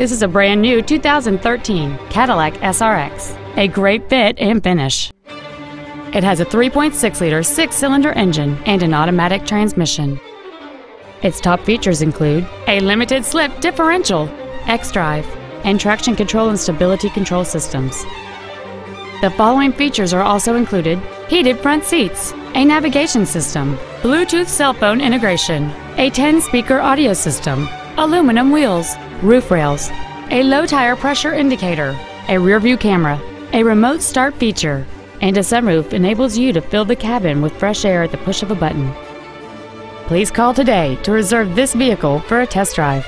This is a brand new 2013 Cadillac SRX, a great fit and finish. It has a 3.6-liter six-cylinder engine and an automatic transmission. Its top features include a limited slip differential, X-Drive, and traction control and stability control systems. The following features are also included heated front seats, a navigation system, Bluetooth cell phone integration, a 10 speaker audio system, aluminum wheels, roof rails, a low tire pressure indicator, a rear view camera, a remote start feature, and a sunroof enables you to fill the cabin with fresh air at the push of a button. Please call today to reserve this vehicle for a test drive.